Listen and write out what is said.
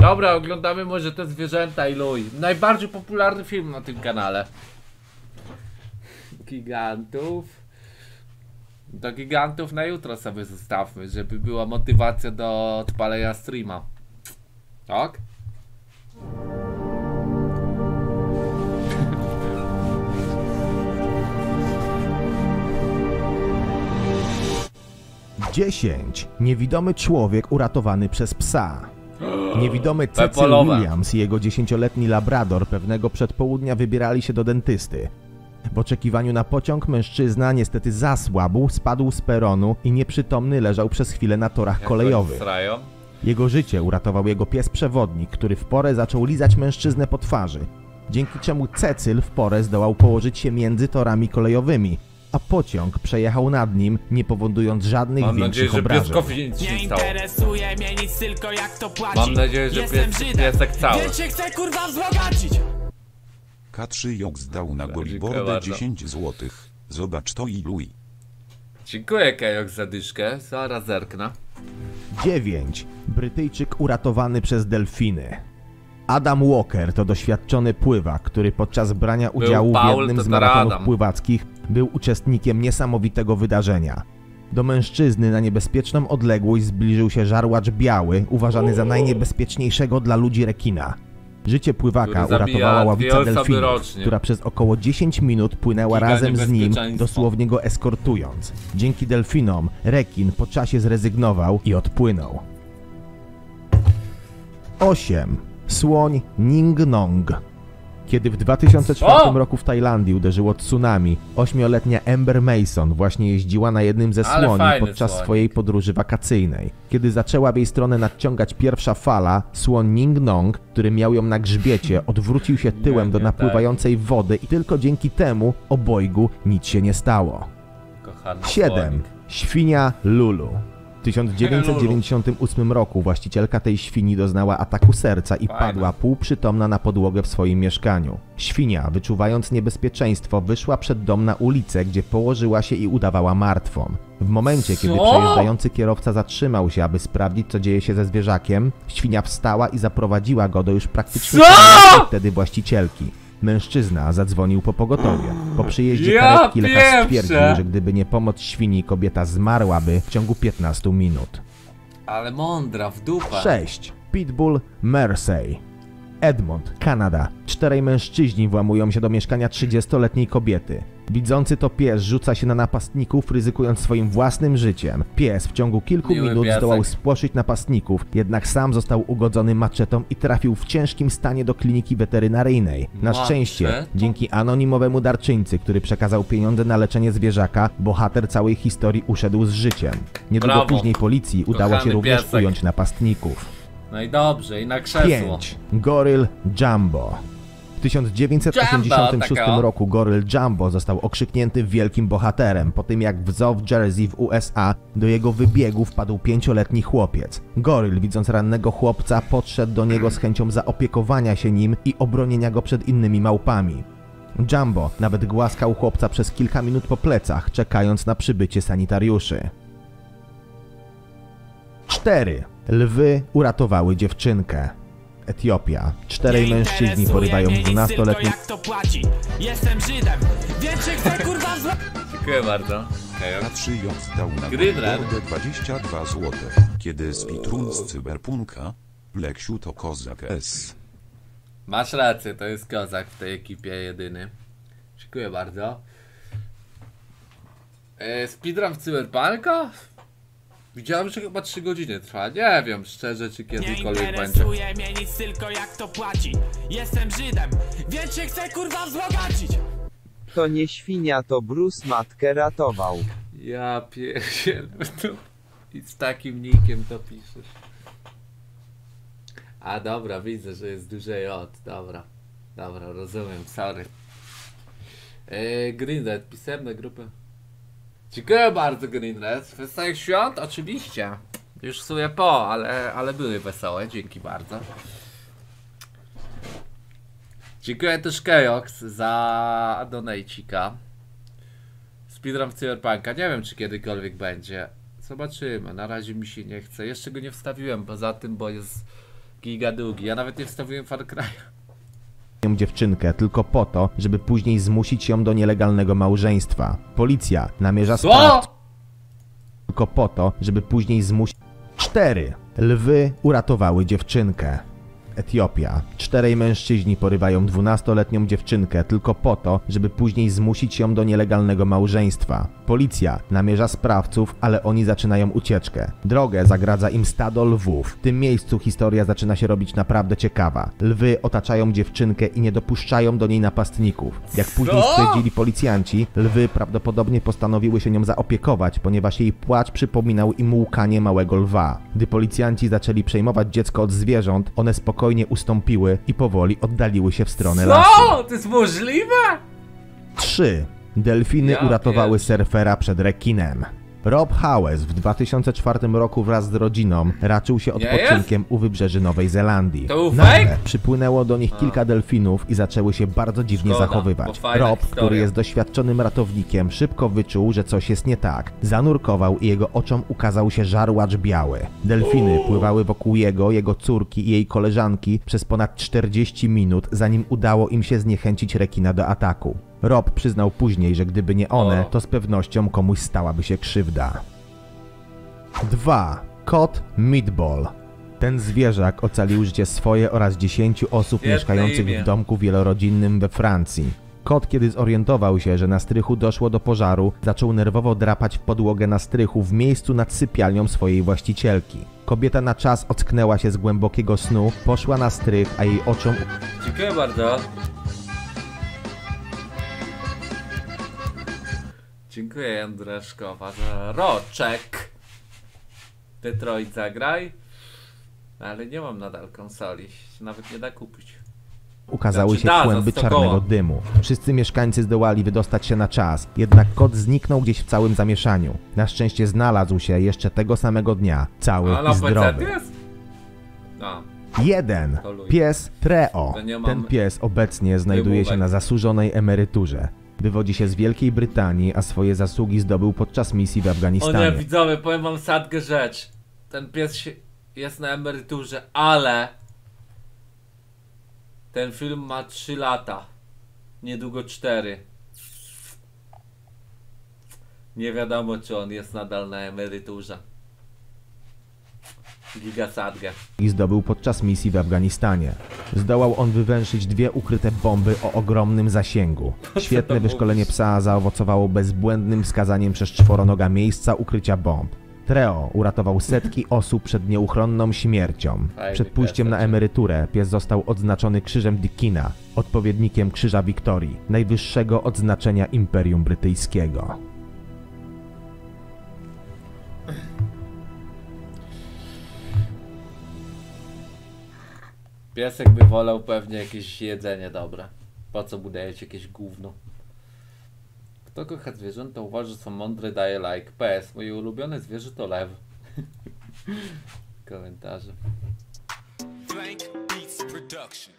Dobra, oglądamy może te zwierzęta i luj. Najbardziej popularny film na tym kanale. Gigantów. Do gigantów na jutro sobie zostawmy, żeby była motywacja do odpalenia streama. Tak? Dziesięć. Niewidomy człowiek uratowany przez psa. Niewidomy Cecil Pepolowe. Williams i jego dziesięcioletni labrador pewnego przedpołudnia wybierali się do dentysty. W oczekiwaniu na pociąg mężczyzna niestety zasłabł, spadł z peronu i nieprzytomny leżał przez chwilę na torach kolejowych. Jego życie uratował jego pies przewodnik, który w porę zaczął lizać mężczyznę po twarzy. Dzięki czemu Cecyl w porę zdołał położyć się między torami kolejowymi, a pociąg przejechał nad nim, nie powodując żadnych Mam większych nadzieję, że obrażeń. pieskowi nic Nie nie stało. interesuje mnie nic, tylko jak to płaci. Mam nadzieję, że Jestem pies- Żydem, piesek cały. Więc się chcę kurwa wzbogacić. K3 Joks dał na bardzo. 10 złotych. Zobacz to i luj. Dziękuję Kejok za dyszkę, zaraz zerknę. 9. Brytyjczyk uratowany przez delfiny. Adam Walker to doświadczony pływak, który podczas brania udziału w Paul, jednym to z to maratonów Adam. pływackich był uczestnikiem niesamowitego wydarzenia. Do mężczyzny na niebezpieczną odległość zbliżył się żarłacz biały, uważany za najniebezpieczniejszego dla ludzi rekina. Życie pływaka uratowała ławica delfinów, która przez około 10 minut płynęła Giga razem z nim, dosłownie go eskortując. Dzięki delfinom rekin po czasie zrezygnował i odpłynął. 8. Słoń Ningnong. Kiedy w 2004 O! roku w Tajlandii uderzyło tsunami, ośmioletnia Amber Mason właśnie jeździła na jednym ze Ale słoni fajny podczas swojej podróży wakacyjnej. Kiedy zaczęła w jej stronę nadciągać pierwsza fala, słoń Ningnong, który miał ją na grzbiecie, odwrócił się tyłem do nie, napływającej wody i tylko dzięki temu obojgu nic się nie stało. Kochany 7. słonik. Świnia Lulu. W 1998 roku właścicielka tej świni doznała ataku serca i padła półprzytomna na podłogę w swoim mieszkaniu. Świnia, wyczuwając niebezpieczeństwo, wyszła przed dom na ulicę, gdzie położyła się i udawała martwą. W momencie, kiedy Co? przejeżdżający kierowca zatrzymał się, aby sprawdzić, co dzieje się ze zwierzakiem, świnia wstała i zaprowadziła go do już praktycznie wtedy właścicielki. Mężczyzna zadzwonił po pogotowie. Po przyjeździe Ja karetki lekarz stwierdził, że gdyby nie pomoc świni, kobieta zmarłaby w ciągu 15 minut. Ale mądra, w dupę. 6. Pitbull Mersey. Edmond, Kanada. Czterej mężczyźni włamują się do mieszkania 30-letniej kobiety. Widzący to pies rzuca się na napastników, ryzykując swoim własnym życiem. Pies w ciągu kilku Miły minut piesek. zdołał spłoszyć napastników, jednak sam został ugodzony maczetą i trafił w ciężkim stanie do kliniki weterynaryjnej. Na szczęście, dzięki anonimowemu darczyńcy, który przekazał pieniądze na leczenie zwierzaka, bohater całej historii uszedł z życiem. Niedługo Brawo. później policji udało się Kochany również piesek. ująć napastników. No i dobrze, i na krzesło. 5. Goryl Jumbo. W 1986 Jumbo, roku Goryl Jumbo został okrzyknięty wielkim bohaterem po tym jak w zoo w Jersey w USA do jego wybiegu wpadł pięcioletni chłopiec. Goryl, widząc rannego chłopca, podszedł do niego z chęcią zaopiekowania się nim i obronienia go przed innymi małpami. Jumbo nawet głaskał chłopca przez kilka minut po plecach, czekając na przybycie sanitariuszy. 4. Lwy uratowały dziewczynkę. Etiopia. Czterej Nie mężczyźni porywają mnie nic, tylko 12-letnią jak to płaci. Jestem Żydem, kurwa. Dziękuję bardzo. Kejok. K3 Joks dał na. Golibordę 22 złote. Kiedy speedrun z cyberpunka? Leksiu to kozak S. Masz rację, to jest kozak w tej ekipie jedyny. Dziękuję bardzo. E, speedrun w Cyberpunka? Widziałem, że chyba 3 godziny trwa. Nie wiem szczerze, czy Nie kiedykolwiek będzie. interesuje mnie nic, tylko jak to płaci. Jestem Żydem, więc się chcę kurwa wzbogacić. To nie świnia, to Bruce matkę ratował. Ja pierdzielę. to- I z takim nikiem to piszesz. A dobra, widzę, że jest duże J. Dobra. Dobra, rozumiem, sorry. Eee, Greenred, pisemne grupy. Dziękuję bardzo, Greenred. Wesołych świąt? Oczywiście. Już w sumie po, ale, ale były wesołe, dzięki bardzo. Dziękuję też Kejox za donajcika. Speedrun w Cyberpunka. Nie wiem, czy kiedykolwiek będzie. Zobaczymy. Na razie mi się nie chce. Jeszcze go nie wstawiłem poza tym, bo jest Giga długi. Ja nawet nie wstawiłem Far Cry'a. Dziewczynkę tylko po to, żeby później zmusić ją do nielegalnego małżeństwa. Policja namierza sprawców Co? tylko po to, żeby później zmusić... 4. Lwy uratowały dziewczynkę. Etiopia. Czterej mężczyźni porywają 12-letnią dziewczynkę tylko po to, żeby później zmusić ją do nielegalnego małżeństwa. Policja namierza sprawców, ale oni zaczynają ucieczkę. Drogę zagradza im stado lwów. W tym miejscu historia zaczyna się robić naprawdę ciekawa. Lwy otaczają dziewczynkę i nie dopuszczają do niej napastników. Jak później stwierdzili policjanci, lwy prawdopodobnie postanowiły się nią zaopiekować, ponieważ jej płacz przypominał im łkanie małego lwa. Gdy policjanci zaczęli przejmować dziecko od zwierząt, one spokojnie ustąpiły i powoli oddaliły się w stronę lasu. Co? To jest możliwe? 3. Delfiny Ja uratowały surfera przed rekinem. Rob Hawes w 2004 roku wraz z rodziną raczył się odpoczynkiem u wybrzeży Nowej Zelandii. To Nagle przypłynęło do nich kilka delfinów i zaczęły się bardzo dziwnie zachowywać. Rob, który jest doświadczonym ratownikiem, szybko wyczuł, że coś jest nie tak. Zanurkował i jego oczom ukazał się żarłacz biały. Delfiny pływały wokół jego, jego córki i jej koleżanki przez ponad 40 minut, zanim udało im się zniechęcić rekina do ataku. Rob przyznał później, że gdyby nie one, to z pewnością komuś stałaby się krzywda. 2. Kot Meatball. Ten zwierzak ocalił życie swoje oraz 10 osób mieszkających imię. w domku wielorodzinnym we Francji. Kot, kiedy zorientował się, że na strychu doszło do pożaru, zaczął nerwowo drapać w podłogę na strychu w miejscu nad sypialnią swojej właścicielki. Kobieta na czas ocknęła się z głębokiego snu, poszła na strych, a jej oczom Dziękuję bardzo. Dziękuję Andreszkowa za roczek. Detroit zagraj. Ale nie mam nadal konsoli. Nawet nie da kupić. ukazały Znaczy się da, kłęby 100 czarnego dymu. Wszyscy mieszkańcy zdołali wydostać się na czas, jednak kot zniknął gdzieś w całym zamieszaniu. Na szczęście znalazł się jeszcze tego samego dnia, cały A na i zdrowy. jest? A, Jeden. Pies Treo. Ten pies obecnie znajduje się na zasłużonej emeryturze. Wywodzi się z Wielkiej Brytanii, a swoje zasługi zdobył podczas misji w o nie Afganistanie. widzowie, powiem wam sadkę rzecz. Ten pies jest na emeryturze, ale ten film ma 3 lata. Niedługo 4. Nie wiadomo czy on jest nadal na emeryturze. Giga sadgę. I zdobył podczas misji w Afganistanie. Zdołał on wywęszyć dwie ukryte bomby o ogromnym zasięgu. Świetne wyszkolenie psa zaowocowało bezbłędnym wskazaniem przez czworonoga miejsca ukrycia bomb. Treo uratował setki osób przed nieuchronną śmiercią. Przed pójściem na znaczy. emeryturę pies został odznaczony Krzyżem Dickina, odpowiednikiem Krzyża Wiktorii, najwyższego odznaczenia Imperium Brytyjskiego. Piesek by wolał pewnie jakieś jedzenie dobre. Po co mu dajecie jakieś gówno? Kto kocha zwierzęta uważa, że są mądre, daje like. PS, moje ulubione zwierzę to lew. Komentarze. Blank Beats Production.